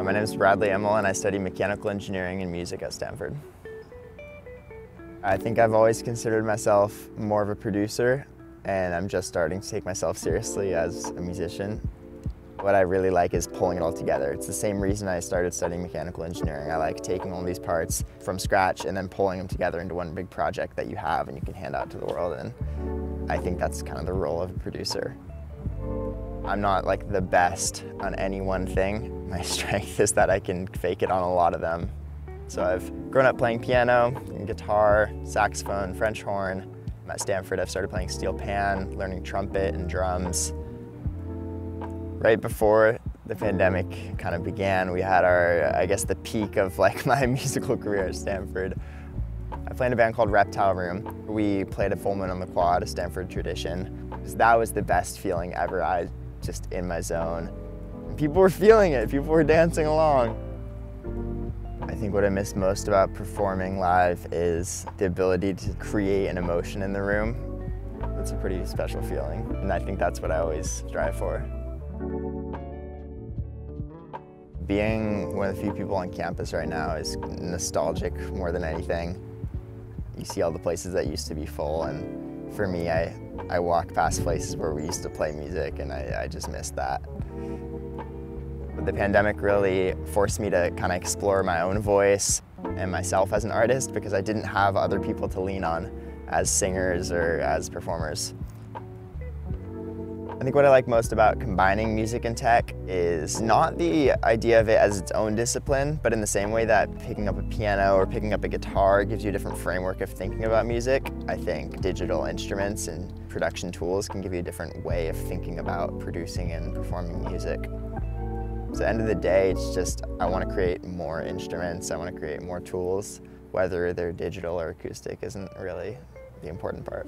Uh, my name is Bradley Immel and I study mechanical engineering and music at Stanford. I think I've always considered myself more of a producer and I'm just starting to take myself seriously as a musician. What I really like is pulling it all together. It's the same reason I started studying mechanical engineering. I like taking all these parts from scratch and then pulling them together into one big project that you have and you can hand out to the world. And I think that's kind of the role of a producer. I'm not like the best on any one thing. My strength is that I can fake it on a lot of them. So I've grown up playing piano, and guitar, saxophone, French horn. At Stanford, I've started playing steel pan, learning trumpet and drums. Right before the pandemic kind of began, we had our, I guess, the peak of like my musical career at Stanford. I played in a band called Reptile Room. We played a full moon on the quad, a Stanford tradition. That was the best feeling ever. I just in my zone. People were feeling it, people were dancing along. I think what I miss most about performing live is the ability to create an emotion in the room. It's a pretty special feeling, and I think that's what I always strive for. Being one of the few people on campus right now is nostalgic more than anything. You see all the places that used to be full, and for me, I, I walk past places where we used to play music, and I, I just miss that. But the pandemic really forced me to kind of explore my own voice and myself as an artist because I didn't have other people to lean on as singers or as performers. I think what I like most about combining music and tech is not the idea of it as its own discipline, but in the same way that picking up a piano or picking up a guitar gives you a different framework of thinking about music, I think digital instruments and production tools can give you a different way of thinking about producing and performing music. So at the end of the day, it's just I want to create more instruments, I want to create more tools. Whether they're digital or acoustic isn't really the important part.